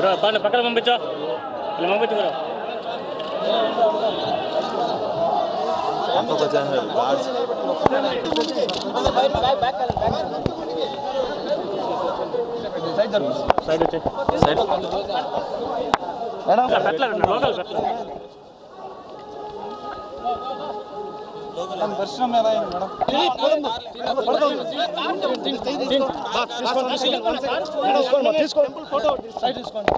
Bro, bana pakai lembut cok, lembut cok bro. Apa kerjaan? Bro, bro. Bro, bro. Bro, bro. Bro, bro. Bro, bro. Bro, bro. Bro, bro. Bro, bro. Bro, bro. Side వచ్చి side పెట్టలేదు local పెట్టలేదు దర్శనం ఎలా అయింది madam తీసుకోండి photo side తీసుకోండి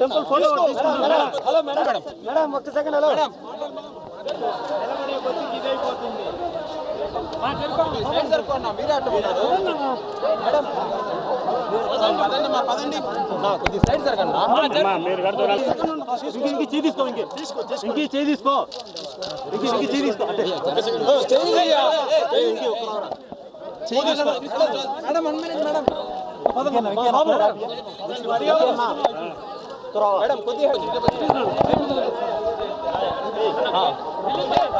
temple photo hello madam madam ఒక్క second hello అమ్మా, మీరు కడుతున్నారు ఇంకి చేయి తీసుకో ఇంకి ఇంకి చేయి తీసుకో ఇంకి ఇంకి చేయి తీసుకో అంటే madam one minute madam madam కొద్దిగా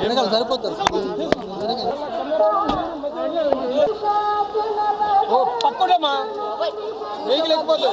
వెనకాల సరిపోతారు పక్కడమ్మా వేగి లేకపోతుంది